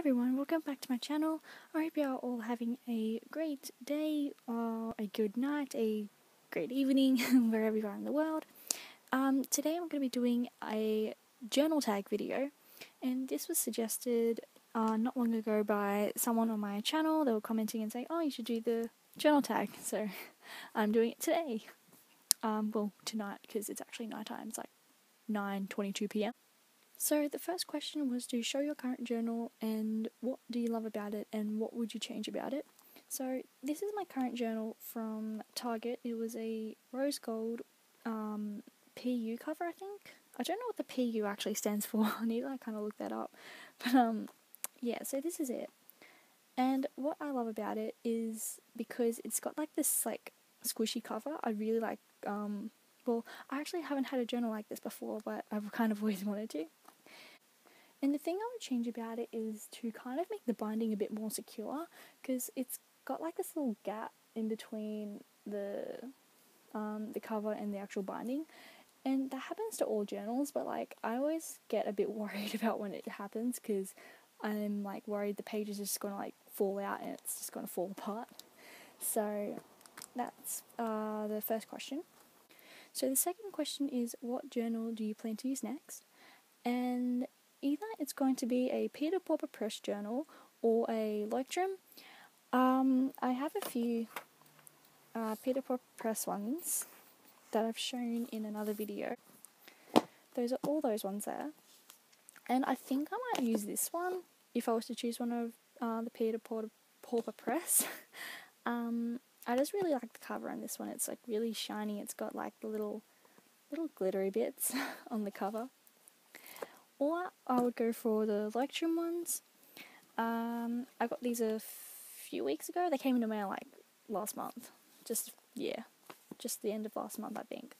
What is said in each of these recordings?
everyone, welcome back to my channel. I hope you are all having a great day, or a good night, a great evening, wherever you are in the world. Um, today I'm going to be doing a journal tag video, and this was suggested uh, not long ago by someone on my channel. They were commenting and saying, oh, you should do the journal tag, so I'm doing it today. Um, well, tonight, because it's actually night time, it's like 9.22pm. So the first question was to show your current journal and what do you love about it and what would you change about it. So this is my current journal from Target. It was a rose gold um, PU cover, I think. I don't know what the PU actually stands for. I need to kind of look that up. But um, yeah. So this is it. And what I love about it is because it's got like this like squishy cover. I really like um. Well, I actually haven't had a journal like this before, but I've kind of always wanted to. And the thing I would change about it is to kind of make the binding a bit more secure because it's got like this little gap in between the um, the cover and the actual binding. And that happens to all journals, but like I always get a bit worried about when it happens because I'm like worried the page is just gonna like fall out and it's just gonna fall apart. So that's uh, the first question. So the second question is what journal do you plan to use next? And either it's going to be a Peter Pauper Press journal or a Leuchtturm. Um, I have a few uh, Peter Pauper Press ones that I've shown in another video. Those are all those ones there. And I think I might use this one if I was to choose one of uh, the Peter Pauper Press. um, I just really like the cover on this one. It's like really shiny. It's got like the little little glittery bits on the cover or I would go for the Leuchtturm ones. Um, I got these a few weeks ago. They came in the mail like last month. Just, yeah, just the end of last month, I think.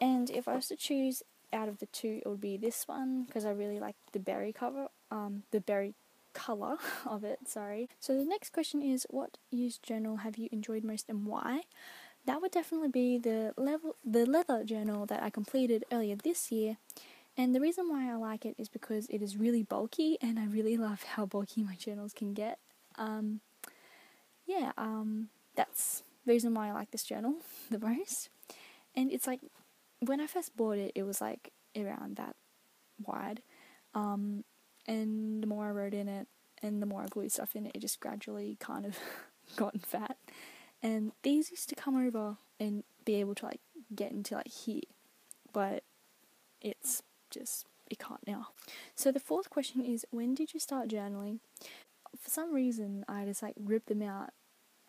And if I was to choose out of the two, it would be this one because I really like the berry cover, um, the berry color of it. Sorry. So the next question is, what used journal have you enjoyed most and why? That would definitely be the level, the leather journal that I completed earlier this year. And the reason why I like it is because it is really bulky, and I really love how bulky my journals can get. Um, yeah, um, that's the reason why I like this journal the most. And it's like, when I first bought it, it was like around that wide. Um, and the more I wrote in it, and the more I glued stuff in it, it just gradually kind of gotten fat. And these used to come over and be able to like get into like here, but it's just it can't now. So the fourth question is when did you start journaling? For some reason, I just like ripped them out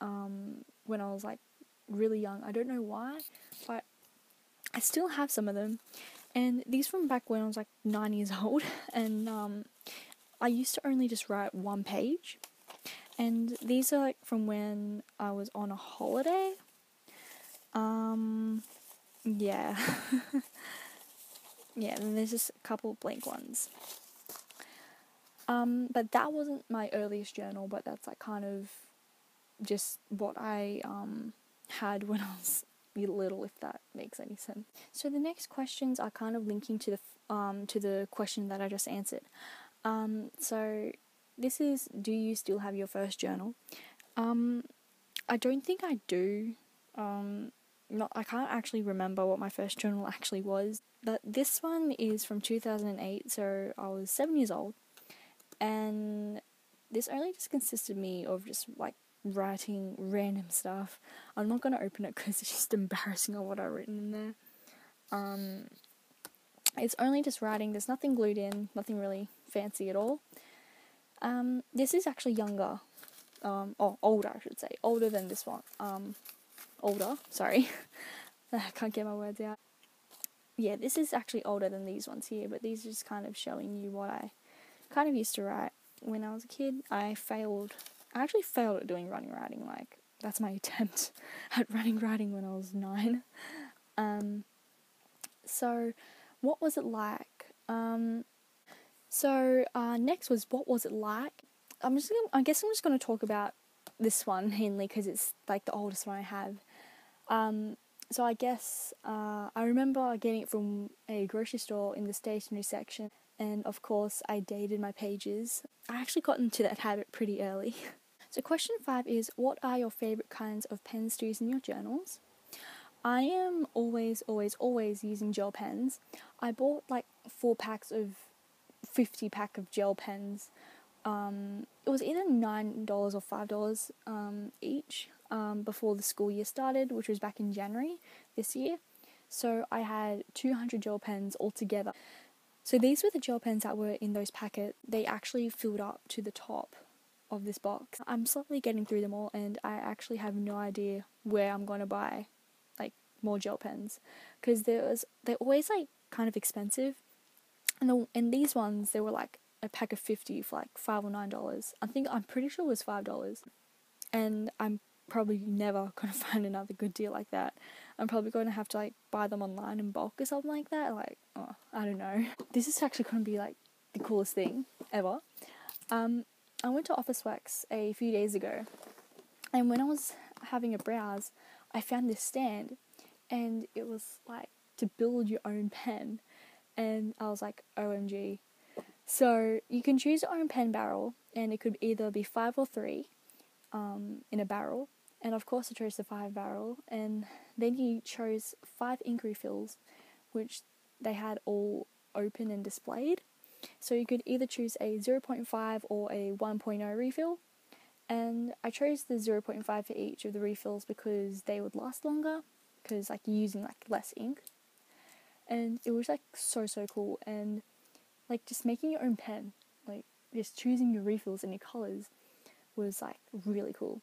um, when I was like really young. I don't know why, but I still have some of them. And these from back when I was like nine years old, and um, I used to only just write one page. And these are like from when I was on a holiday. Um, yeah. yeah, and there's just a couple blank ones. Um, but that wasn't my earliest journal, but that's like kind of just what I um, had when I was little, if that makes any sense. So the next questions are kind of linking to the um, to the question that I just answered. Um, so this is, do you still have your first journal? Um, I don't think I do. Um, not I can't actually remember what my first journal actually was. But this one is from 2008, so I was seven years old, and this only just consisted me of just like writing random stuff. I'm not gonna open it because it's just embarrassing of what I've written in there. Um, it's only just writing. There's nothing glued in, nothing really fancy at all. Um, this is actually younger, um, or older, I should say, older than this one. Um, older. Sorry, I can't get my words out. Yeah, this is actually older than these ones here, but these are just kind of showing you what I kind of used to write when I was a kid. I failed. I actually failed at doing running writing. Like that's my attempt at running writing when I was nine. Um, so, what was it like? Um, so uh, next was what was it like? I'm just. Gonna, I guess I'm just going to talk about this one mainly because it's like the oldest one I have. Um, so I guess uh, I remember getting it from a grocery store in the stationery section, and of course, I dated my pages. I actually got into that habit pretty early. so, question five is What are your favorite kinds of pens to use in your journals? I am always, always, always using gel pens. I bought like four packs of 50 pack of gel pens. Um, it was either $9 or $5 um, each um, before the school year started, which was back in January this year. So I had 200 gel pens altogether. So these were the gel pens that were in those packets. They actually filled up to the top of this box. I'm slowly getting through them all, and I actually have no idea where I'm going to buy like more gel pens because there was they're always like kind of expensive, and the and these ones they were like a pack of 50 for like five or nine dollars. I think I'm pretty sure it was five dollars, and I'm probably never gonna find another good deal like that. I'm probably going to have to like buy them online in bulk or something like that. Like, oh, I don't know. This is actually going to be like the coolest thing ever. Um, I went to Officeworks a few days ago, and when I was having a browse, I found this stand, and it was like to build your own pen, and I was like, OMG. So you can choose your own pen barrel, and it could either be five or three um, in a barrel, and of course I chose the five barrel. And then you chose five ink refills which they had all open and displayed. So you could either choose a 0.5 or a 1.0 refill. And I chose the 0.5 for each of the refills because they would last longer because like using like less ink. And it was like so so cool. And like just making your own pen like just choosing your refills and your colors was like really cool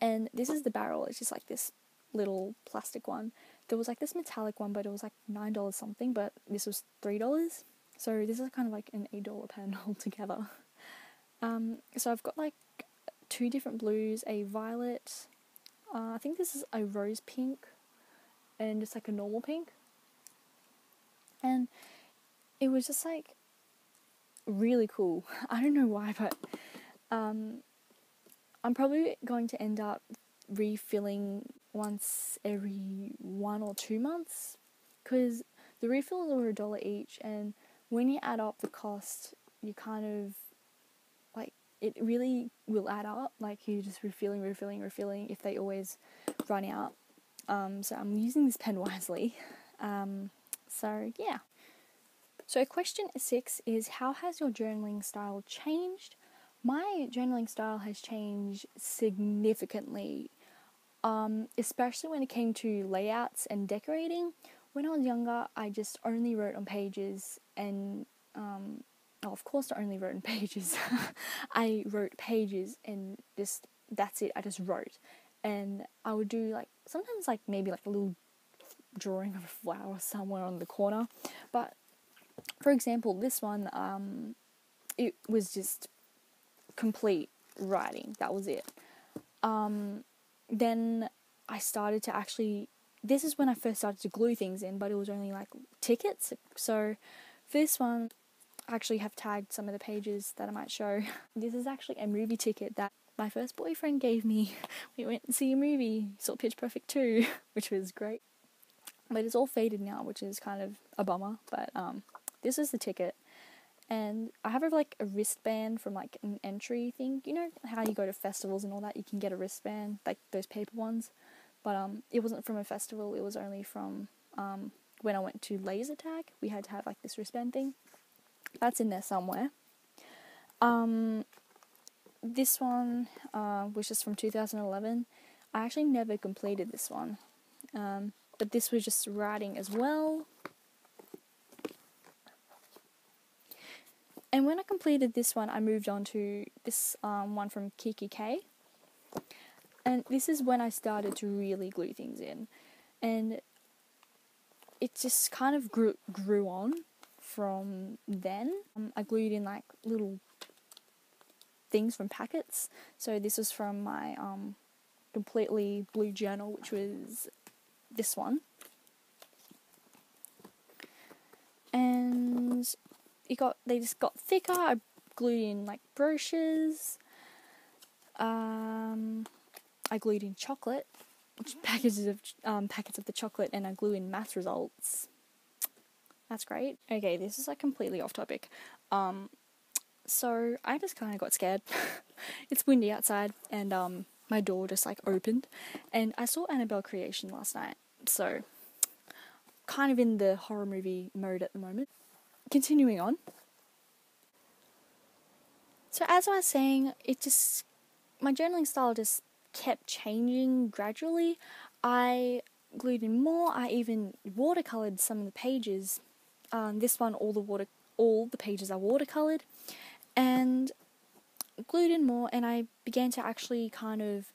and this is the barrel, it's just like this little plastic one. There was like this metallic one, but it was like $9 something, but this was $3. So this is kind of like an $8 pen altogether. Um, so I've got like two different blues, a violet, uh, I think this is a rose pink, and just like a normal pink. And it was just like really cool. I don't know why, but um, I'm probably going to end up refilling once every one or two months because the refills are a dollar each, and when you add up the cost, you kind of like it really will add up. Like you're just refilling, refilling, refilling if they always run out. Um, so I'm using this pen wisely. Um, so yeah. So question six is how has your journaling style changed my journaling style has changed significantly, um, especially when it came to layouts and decorating. When I was younger, I just only wrote on pages, and um, oh, of course, I only wrote on pages. I wrote pages, and just that's it. I just wrote, and I would do like sometimes like maybe like a little drawing of a flower somewhere on the corner, but for example, this one, um, it was just complete writing. That was it. Um, then I started to actually. This is when I first started to glue things in, but it was only like tickets. So this one, I actually have tagged some of the pages that I might show. This is actually a movie ticket that my first boyfriend gave me. We went to see a movie, saw Pitch Perfect 2, which was great. But it's all faded now, which is kind of a bummer. But um, this is the ticket and I have a, like a wristband from like an entry thing. You know how you go to festivals and all that, you can get a wristband like those paper ones, but um, it wasn't from a festival. It was only from um when I went to laser tag. We had to have like this wristband thing. That's in there somewhere. Um, this one uh, was just from 2011. I actually never completed this one, um, but this was just writing as well. And when I completed this one, I moved on to this um, one from kikki.K. And this is when I started to really glue things in. And it just kind of grew, grew on from then. Um, I glued in like little things from packets. So this was from my um, completely blue journal, which was this one. And it got they just got thicker. I glued in like brochures. Um, I glued in chocolate, packages of um, packets of the chocolate, and I glue in math results. That's great. Okay, this is like completely off topic. Um, so I just kind of got scared. it's windy outside, and um, my door just like opened, and I saw Annabelle Creation last night. So, kind of in the horror movie mode at the moment. Continuing on. So as I was saying, it just my journaling style just kept changing gradually. I glued in more. I even watercolored some of the pages. Um, this one, all the water, all the pages are watercolored, and glued in more. And I began to actually kind of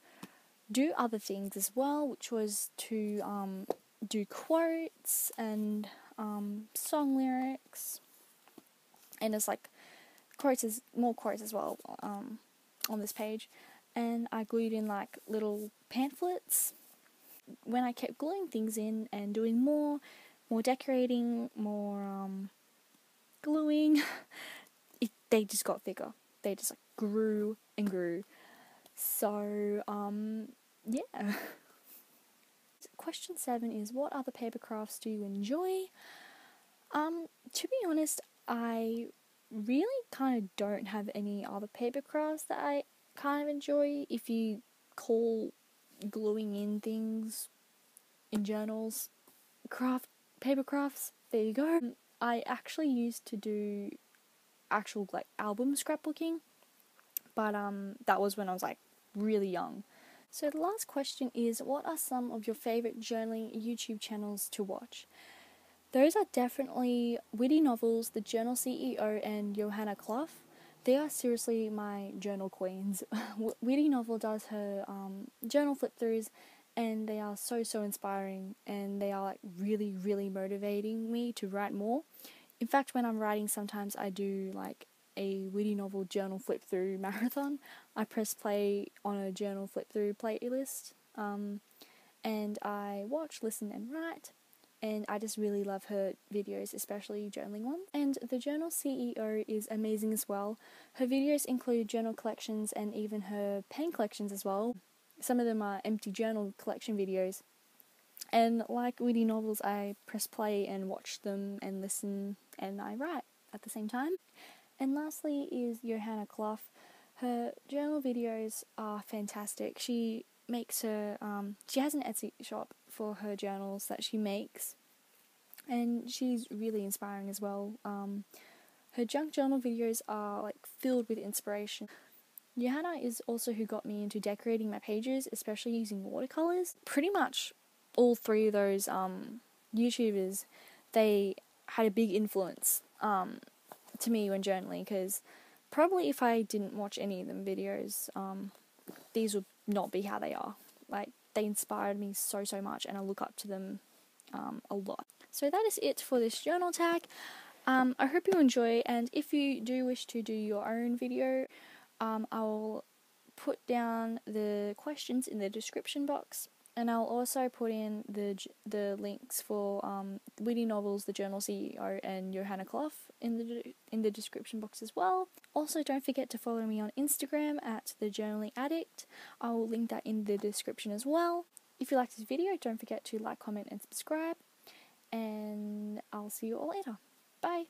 do other things as well, which was to um, do quotes and um, song lyrics, and it's like quotes is more quotes as well um, on this page. And I glued in like little pamphlets when I kept gluing things in and doing more, more decorating, more um, gluing, it, they just got thicker. They just like grew and grew. So, um, yeah. Question seven is what other paper crafts do you enjoy? Um, to be honest, I really kind of don't have any other paper crafts that I kind of enjoy. If you call gluing in things in journals, craft paper crafts. There you go. I actually used to do actual like album scrapbooking, but um that was when I was like really young. So the last question is what are some of your favorite journaling YouTube channels to watch? Those are definitely Whitty Novels, The Journal CEO, and Johanna Clough. They are seriously my journal queens. Whitty Novel does her um, journal flip throughs, and they are so so inspiring, and they are like really really motivating me to write more. In fact, when I'm writing, sometimes I do like a Whitty Novel journal flip through marathon. I press play on a journal flip through playlist, um, and I watch, listen, and write and I just really love her videos, especially journaling ones. And the journal CEO is amazing as well. Her videos include journal collections and even her pen collections as well. Some of them are empty journal collection videos. And like Whitty Novels, I press play and watch them and listen and I write at the same time. And lastly is Johanna Clough. Her journal videos are fantastic. She makes her um, she has an Etsy shop for her journals that she makes, and she's really inspiring as well. Um, her junk journal videos are like filled with inspiration. Johanna is also who got me into decorating my pages, especially using watercolors. Pretty much all three of those um, YouTubers, they had a big influence um, to me when journaling because probably if I didn't watch any of them videos, um, these would not be how they are. Like they inspired me so so much, and I look up to them um, a lot. So that is it for this journal tag. Um, I hope you enjoy, and if you do wish to do your own video, um, I'll put down the questions in the description box and I'll also put in the the links for um, Whitty Novels, The Journal CEO, and Johanna Clough in the in the description box as well. Also, don't forget to follow me on Instagram at the Journaling Addict. I will link that in the description as well. If you liked this video, don't forget to like, comment, and subscribe. And I'll see you all later. Bye.